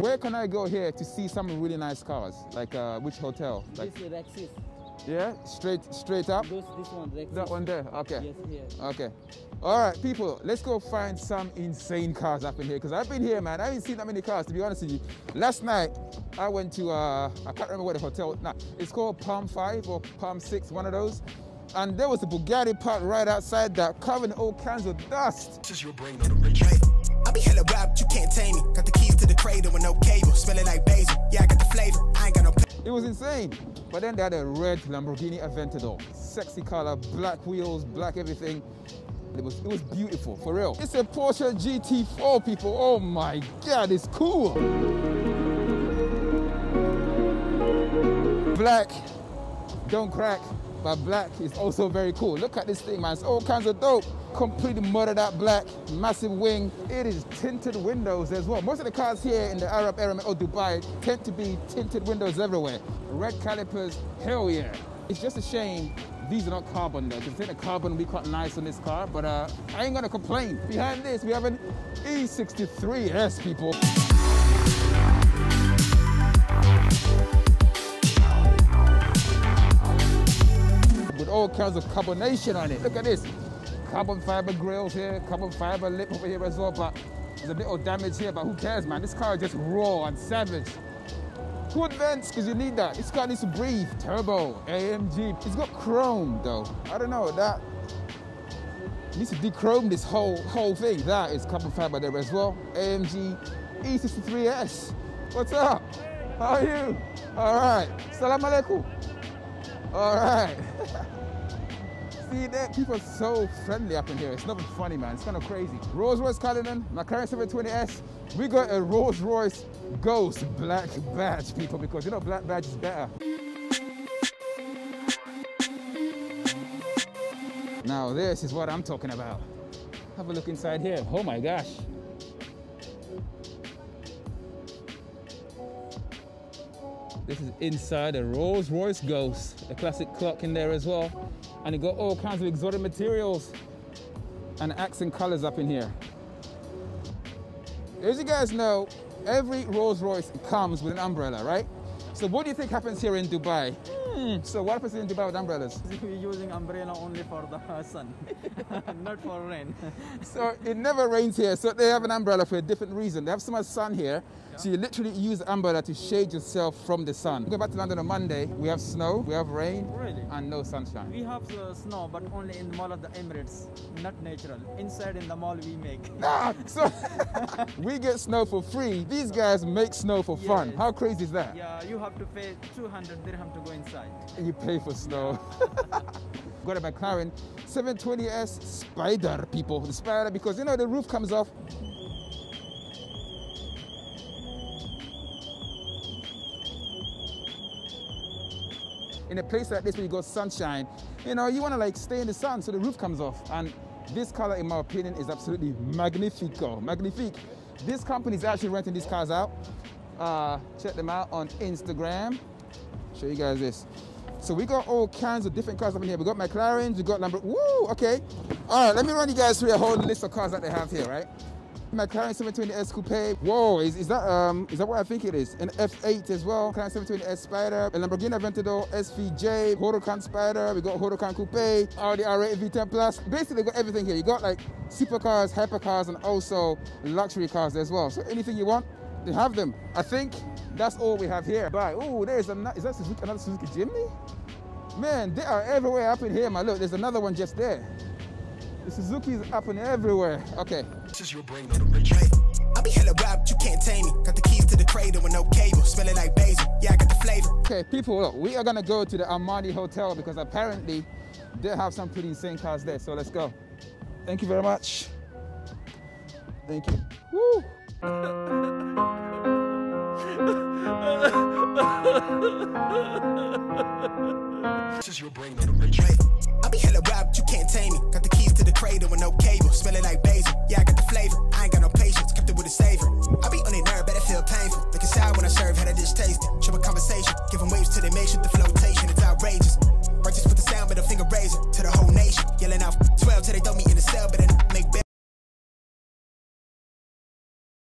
where can I go here to see some really nice cars? Like uh, which hotel? Like this is Rixos. yeah, straight straight up. Those, this one, Rixos. That one there. Okay. Yes, here. Okay. All right, people, let's go find some insane cars up in here because I've been here, man. I haven't seen that many cars, to be honest with you. Last night, I went to, uh, I can't remember what the hotel, nah, it's called Palm 5 or Palm 6, one of those. And there was a Bugatti parked right outside that, covering all kinds of dust. This is your brain on the. I be hella wrapped, you can't tame me. Got the keys to the cradle with no cable. Smelling like basil. Yeah, I got the flavor. I ain't got no. It was insane. But then they had a red Lamborghini Aventador. Sexy color, black wheels, black everything. It was, it was beautiful, for real. It's a Porsche GT4, people. Oh my God, it's cool. Black, don't crack, black is also very cool. Look at this thing, man. It's all kinds of dope. Completely murdered out black, massive wing. It is tinted windows as well. Most of the cars here in the Arab Emirate or Dubai tend to be tinted windows everywhere. Red calipers, hell yeah. It's just a shame these are not carbon though, because I think the carbon will be quite nice on this car, but uh, I ain't gonna complain. Behind this, we have an E63S, people. Kinds of carbonation on it. Look at this. Carbon fiber grills here, carbon fiber lip over here as well, but there's a little damage here, but who cares, man? This car is just raw and savage. Good vents, because you need that. This car needs to breathe. Turbo, AMG. It's got chrome, though. I don't know, that needs to dechrome this whole whole thing. That is carbon fiber there as well. AMG E63S. What's up? How are you? All right. Salam alaikum. All right. See people are so friendly up in here. It's not funny, man. It's kind of crazy. Rolls Royce Cullinan, McLaren 720S. We got a Rolls Royce Ghost black badge, people, because you know black badge is better. Now this is what I'm talking about. Have a look inside here. Oh my gosh. This is inside a Rolls Royce Ghost, a classic clock in there as well. And it got all kinds of exotic materials and accent colors up in here. As you guys know, every Rolls Royce comes with an umbrella, right? So what do you think happens here in Dubai? Hmm, so what happens in Dubai with umbrellas? We're using umbrella only for the sun, not for rain. So it never rains here, so they have an umbrella for a different reason. They have so much sun here, so you literally use the umbrella to shade yourself from the sun. We go back to London on Monday, we have snow, we have rain, Really? and no sunshine. We have uh, snow, but only in the Mall of the Emirates, not natural. Inside in the mall we make. Ah, so we get snow for free. These guys make snow for fun. How crazy is that? Yeah, you have to pay 200 dirham to go inside. You pay for snow. Got a McLaren 720S Spider, people. The Spider, because you know the roof comes off. In a place like this where you got sunshine, you know, you want to like stay in the sun so the roof comes off. And this color, in my opinion, is absolutely magnifico, magnifique. This company is actually renting these cars out. Uh, check them out on Instagram. Show you guys this. So we got all kinds of different cars up in here. We got McLarens, we got Lamborghini. Woo, okay. All right, let me run you guys through a whole list of cars that they have here, right? McLaren 720S Coupe. Whoa, is, is that um is that what I think it is? An F8 as well. McLaren 720S Spider, a Lamborghini Aventador SVJ, Huracan Spider. We got Huracan Coupe, Audi R8 V10 Plus. Basically, got everything here. You got like supercars, hypercars, and also luxury cars as well. So anything you want, they have them. I think that's all we have here. But oh, there's a is that Suzuki, another Suzuki Jimny? Man, they are everywhere up in here, man. Look, there's another one just there. The Suzuki's up and everywhere. Okay. This is your brain on the bridge. I be hella wrapped, you can't tame me. Got the keys to the cradle with no cable. Smelling like basil. Yeah, I got the flavor. Okay, people, look, we are gonna go to the Armani Hotel because apparently they have some pretty insane cars there. So let's go. Thank you very much. Thank you. Woo! This is your brain on the bridge. I be hella wrapped, you can't tame me. Got the keys to the cradle with no cable. Smelling like basil. Yeah, I got the flavor. I ain't got no patience. Kept it with a savor. I be on it nerve, better feel painful. Looking sour when I serve, had a dish tasted. Triple conversation. Giving waves to they make the flotation.